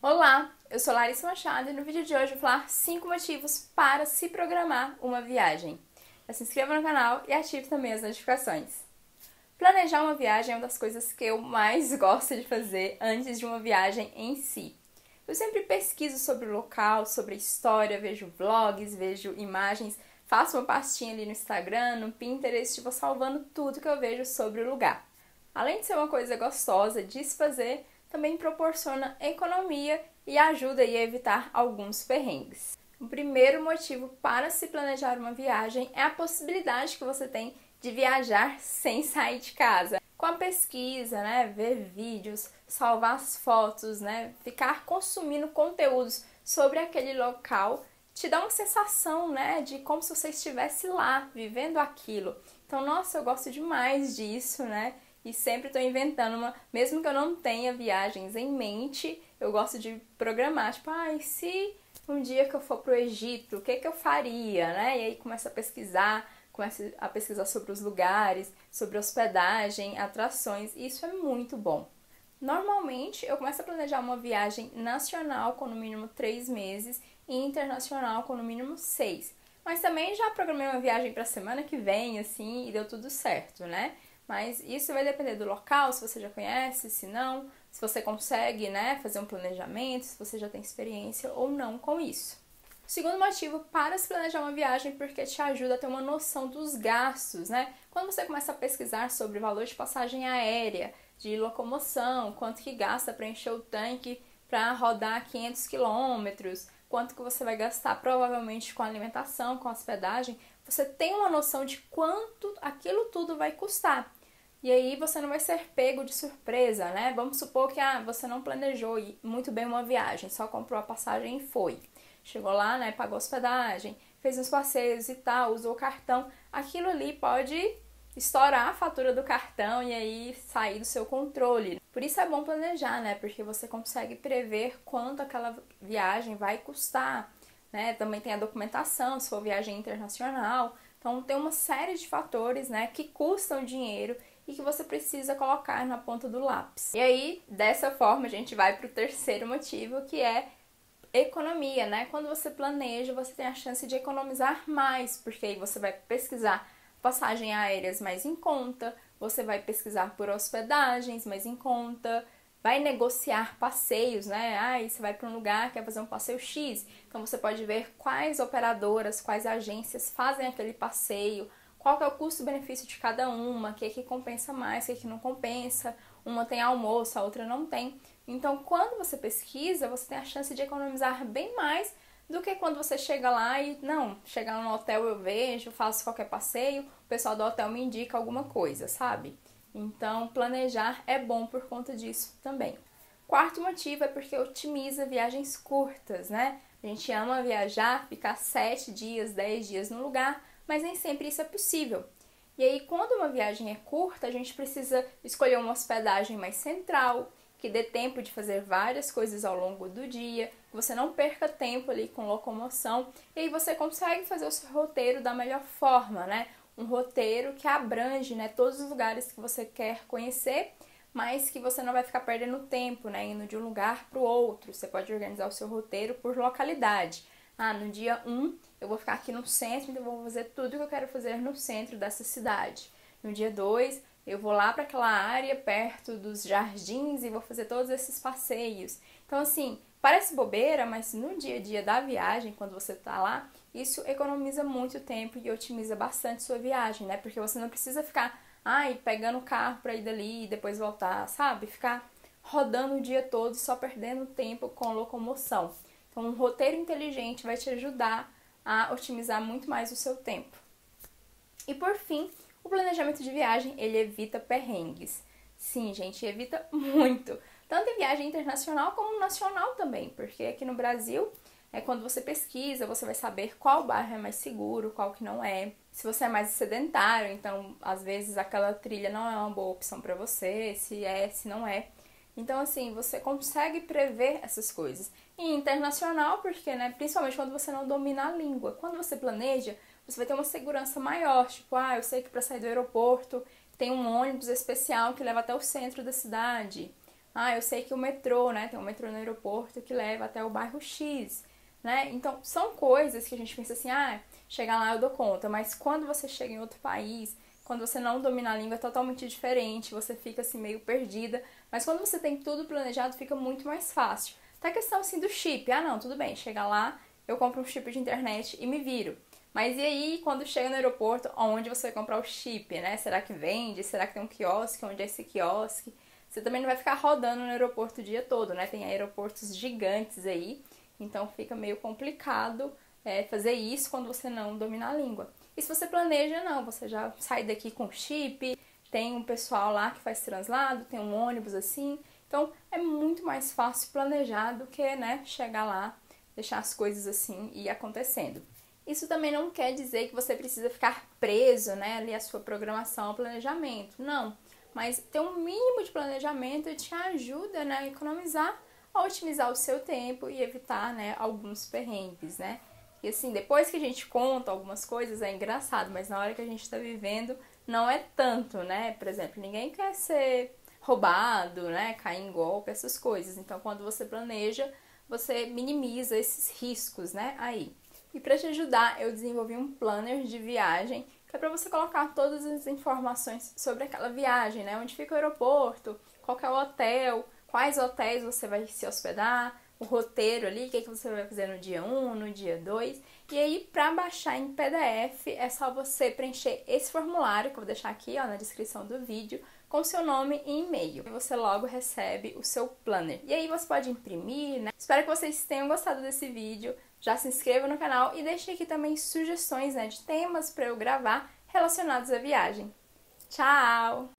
Olá, eu sou Larissa Machado e no vídeo de hoje vou falar 5 motivos para se programar uma viagem. Já se inscreva no canal e ative também as notificações. Planejar uma viagem é uma das coisas que eu mais gosto de fazer antes de uma viagem em si. Eu sempre pesquiso sobre o local, sobre a história, vejo vlogs, vejo imagens, faço uma pastinha ali no Instagram, no Pinterest vou salvando tudo que eu vejo sobre o lugar. Além de ser uma coisa gostosa de se fazer, também proporciona economia e ajuda a evitar alguns perrengues. O primeiro motivo para se planejar uma viagem é a possibilidade que você tem de viajar sem sair de casa. Com a pesquisa, né, ver vídeos, salvar as fotos, né, ficar consumindo conteúdos sobre aquele local, te dá uma sensação, né, de como se você estivesse lá, vivendo aquilo. Então, nossa, eu gosto demais disso, né? e sempre estou inventando uma, mesmo que eu não tenha viagens em mente, eu gosto de programar, tipo, ai, ah, se um dia que eu for pro Egito, o que que eu faria, né? E aí começa a pesquisar, começa a pesquisar sobre os lugares, sobre hospedagem, atrações, e isso é muito bom. Normalmente eu começo a planejar uma viagem nacional com no mínimo três meses e internacional com no mínimo seis. Mas também já programei uma viagem para semana que vem, assim, e deu tudo certo, né? Mas isso vai depender do local, se você já conhece, se não, se você consegue, né, fazer um planejamento, se você já tem experiência ou não com isso. Segundo motivo para se planejar uma viagem porque te ajuda a ter uma noção dos gastos, né? Quando você começa a pesquisar sobre o valor de passagem aérea, de locomoção, quanto que gasta para encher o tanque para rodar 500 quilômetros, quanto que você vai gastar provavelmente com alimentação, com hospedagem, você tem uma noção de quanto aquilo tudo vai custar. E aí você não vai ser pego de surpresa, né? Vamos supor que ah, você não planejou muito bem uma viagem, só comprou a passagem e foi. Chegou lá, né, pagou hospedagem, fez uns passeios e tal, usou o cartão. Aquilo ali pode estourar a fatura do cartão e aí sair do seu controle. Por isso é bom planejar, né? Porque você consegue prever quanto aquela viagem vai custar, né? Também tem a documentação, se for viagem internacional. Então tem uma série de fatores, né, que custam dinheiro e que você precisa colocar na ponta do lápis. E aí, dessa forma, a gente vai para o terceiro motivo, que é economia, né? Quando você planeja, você tem a chance de economizar mais, porque aí você vai pesquisar passagem aéreas mais em conta, você vai pesquisar por hospedagens mais em conta, vai negociar passeios, né? Ah, você vai para um lugar, quer fazer um passeio X, então você pode ver quais operadoras, quais agências fazem aquele passeio, qual que é o custo-benefício de cada uma, o que, que compensa mais, o que, que não compensa, uma tem almoço, a outra não tem. Então, quando você pesquisa, você tem a chance de economizar bem mais do que quando você chega lá e, não, chegar no hotel eu vejo, faço qualquer passeio, o pessoal do hotel me indica alguma coisa, sabe? Então, planejar é bom por conta disso também. Quarto motivo é porque otimiza viagens curtas, né? A gente ama viajar, ficar 7 dias, 10 dias no lugar, mas nem sempre isso é possível. E aí, quando uma viagem é curta, a gente precisa escolher uma hospedagem mais central, que dê tempo de fazer várias coisas ao longo do dia, que você não perca tempo ali com locomoção, e aí você consegue fazer o seu roteiro da melhor forma, né? Um roteiro que abrange, né, todos os lugares que você quer conhecer, mas que você não vai ficar perdendo tempo, né, indo de um lugar para o outro. Você pode organizar o seu roteiro por localidade. Ah, no dia 1 um, eu vou ficar aqui no centro, então eu vou fazer tudo que eu quero fazer no centro dessa cidade. No dia 2, eu vou lá para aquela área perto dos jardins e vou fazer todos esses passeios. Então, assim, parece bobeira, mas no dia a dia da viagem, quando você está lá, isso economiza muito tempo e otimiza bastante sua viagem, né? Porque você não precisa ficar, ai, pegando o carro para ir dali e depois voltar, sabe? Ficar rodando o dia todo só perdendo tempo com locomoção. Um roteiro inteligente vai te ajudar a otimizar muito mais o seu tempo. E por fim, o planejamento de viagem, ele evita perrengues. Sim, gente, evita muito. Tanto em viagem internacional como nacional também, porque aqui no Brasil É quando você pesquisa, você vai saber qual bairro é mais seguro, qual que não é. Se você é mais sedentário, então às vezes aquela trilha não é uma boa opção para você, se é, se não é. Então assim, você consegue prever essas coisas. E internacional, porque, né, principalmente quando você não domina a língua. Quando você planeja, você vai ter uma segurança maior, tipo, ah, eu sei que para sair do aeroporto tem um ônibus especial que leva até o centro da cidade. Ah, eu sei que o metrô, né, tem um metrô no aeroporto que leva até o bairro X né? Então, são coisas que a gente pensa assim, ah, chegar lá eu dou conta, mas quando você chega em outro país, quando você não domina a língua é totalmente diferente, você fica assim meio perdida, mas quando você tem tudo planejado fica muito mais fácil. Tá a questão assim do chip, ah não, tudo bem, chega lá, eu compro um chip de internet e me viro. Mas e aí, quando chega no aeroporto, onde você vai comprar o chip, né? Será que vende? Será que tem um quiosque? Onde é esse quiosque? Você também não vai ficar rodando no aeroporto o dia todo, né? Tem aeroportos gigantes aí então fica meio complicado é, fazer isso quando você não domina a língua. E se você planeja, não, você já sai daqui com chip, tem um pessoal lá que faz translado, tem um ônibus assim. Então é muito mais fácil planejar do que né, chegar lá, deixar as coisas assim e ir acontecendo. Isso também não quer dizer que você precisa ficar preso né, ali à sua programação, ao planejamento. Não. Mas ter um mínimo de planejamento te ajuda né, a economizar a otimizar o seu tempo e evitar, né, alguns perrengues, né? E assim, depois que a gente conta algumas coisas é engraçado, mas na hora que a gente está vivendo não é tanto, né? Por exemplo, ninguém quer ser roubado, né? Cair em golpe, essas coisas. Então, quando você planeja, você minimiza esses riscos, né? Aí. E para te ajudar, eu desenvolvi um planner de viagem que é para você colocar todas as informações sobre aquela viagem, né? Onde fica o aeroporto, qual é o hotel, quais hotéis você vai se hospedar, o roteiro ali, o que, é que você vai fazer no dia 1, no dia 2. E aí, para baixar em PDF, é só você preencher esse formulário que eu vou deixar aqui ó, na descrição do vídeo, com seu nome e e-mail. E você logo recebe o seu planner. E aí você pode imprimir, né? Espero que vocês tenham gostado desse vídeo. Já se inscreva no canal e deixe aqui também sugestões né, de temas para eu gravar relacionados à viagem. Tchau!